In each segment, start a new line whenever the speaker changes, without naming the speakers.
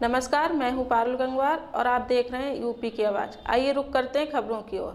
नमस्कार, मैं हूँ पारुल गंगवार और आप देख रहे हैं यूपी की आवाज़। आइए रुक करते हैं खबरों की ओर।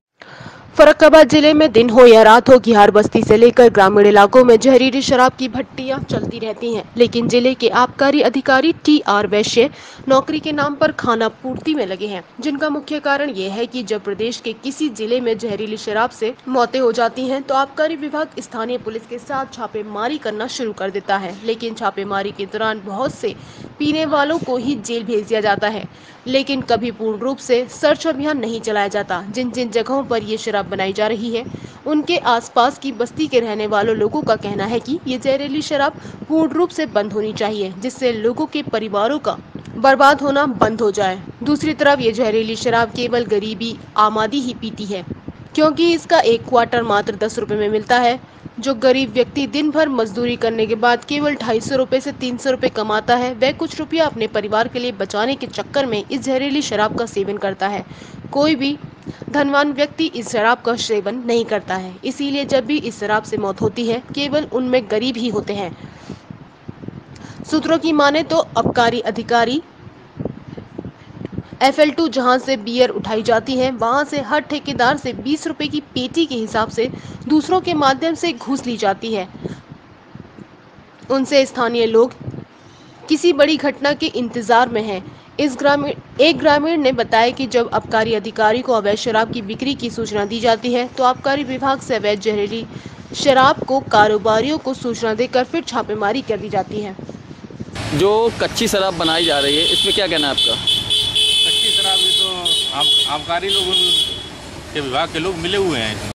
फरुखाबाद ज़िले में दिन हो या रात हो बिहार बस्ती से लेकर ग्रामीण इलाकों में जहरीली शराब की भट्टियाँ चलती रहती हैं। लेकिन ज़िले के आबकारी अधिकारी टी आर वैश्य नौकरी के नाम पर खाना पूर्ति में लगे हैं। जिनका मुख्य कारण ये है कि जब प्रदेश के किसी ज़िले में जहरीली शराब से मौतें हो जाती हैं तो आबकारी विभाग स्थानीय पुलिस के साथ छापेमारी करना शुरू कर देता है। लेकिन छापेमारी के दौरान बहुत से पीने वालों को ही जेल भेज दिया जाता है। लेकिन कभी पूर्ण रूप से सर्च अभियान नहीं चलाया जाता। जिन जिन जगहों पर ये शराब बनाई जा रही है, उनके आसपास की बस्ती के रहने वालों लोगों का कहना है कि ये जहरीली शराब पूर्ण रूप से बंद होनी चाहिए, जिससे लोगों के परिवारों का बर्बाद होना बंद हो जाए। दूसरी तरफ़ ये जहरीली शराब केवल गरीबी, आमादी ही पीती है, क्योंकि इसका एक क्वार्टर मात्र दस रुपये में मिलता है। जो गरीब व्यक्ति दिन भर मजदूरी करने के बाद केवल ढाई सौ रूपए ऐसी तीन सौ रूपए कमाता है, वह कुछ रुपया अपने परिवार के लिए बचाने के चक्कर में इस जहरीली शराब का सेवन करता है। कोई भी धनवान व्यक्ति इस शराब का सेवन नहीं करता है, इसीलिए जब भी इस शराब से मौत होती है, केवल उनमें गरीब ही होते हैं। सूत्रों की माने तो अबकारी अधिकारी एफ़ एल टू जहाँ से बियर उठाई जाती है, वहाँ से हर ठेकेदार से बीस रुपए की पेटी के हिसाब से दूसरों के माध्यम से घूस ली जाती है। उनसे स्थानीय लोग किसी बड़ी घटना के इंतज़ार में हैं। इस ग्रामीण, एक ग्रामीण ने बताया कि जब आबकारी अधिकारी को अवैध शराब की बिक्री की सूचना दी जाती है तो आबकारी विभाग से अवैध जहरीली शराब को कारोबारियों को सूचना देकर फिर छापेमारी कर दी जाती है।
जो कच्ची शराब बनाई जा रही है, इसमें क्या कहना है आपका
कच्ची शराब ये तो आब, आबकारी लोग के विभाग के लोग मिले हुए हैं।